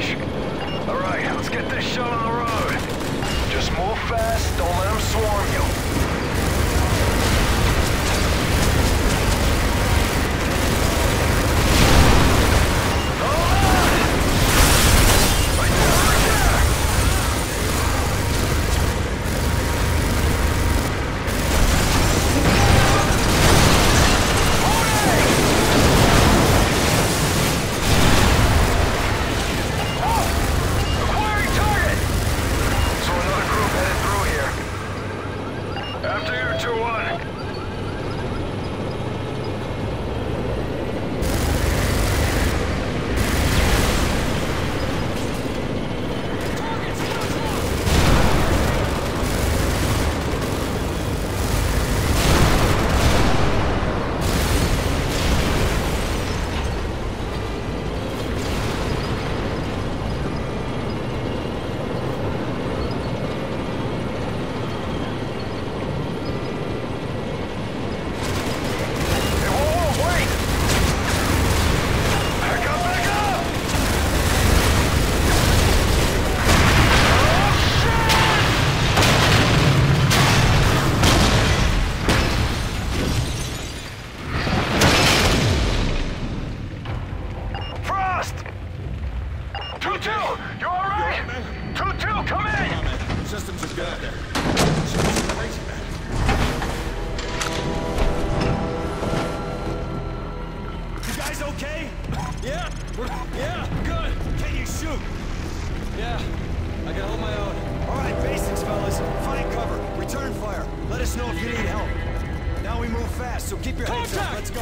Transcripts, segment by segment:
Alright, let's get this show on the road. Just move fast, don't let them swarm you. We're, yeah, good. Can you shoot? Yeah, I can hold my own. All right, basics, fellas. Find cover, return fire. Let us know if you need help. Now we move fast, so keep your heads up. Let's go.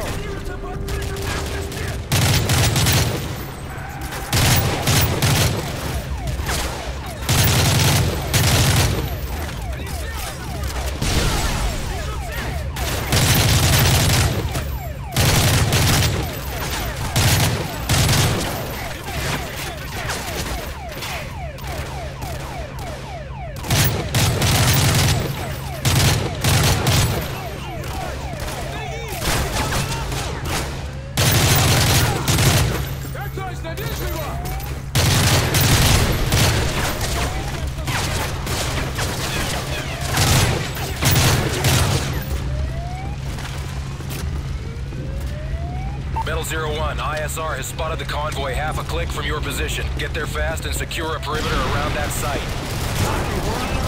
Metal Zero One, ISR has spotted the convoy half a click from your position. Get there fast and secure a perimeter around that site.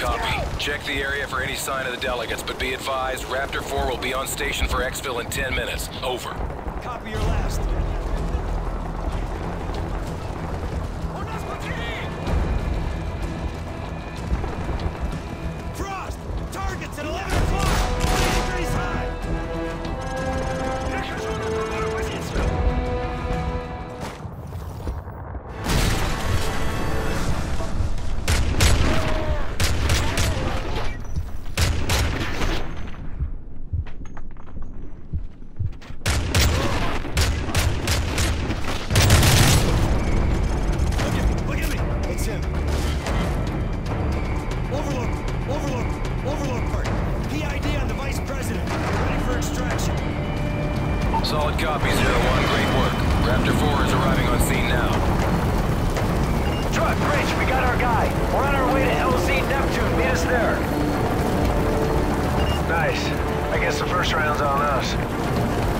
Copy. Check the area for any sign of the delegates, but be advised, Raptor 4 will be on station for exfil in 10 minutes. Over. Copy your last. Great work. Raptor 4 is arriving on scene now. Truck, we got our guy. We're on our way to LZ Neptune. Meet us there. Nice. I guess the first round's on us.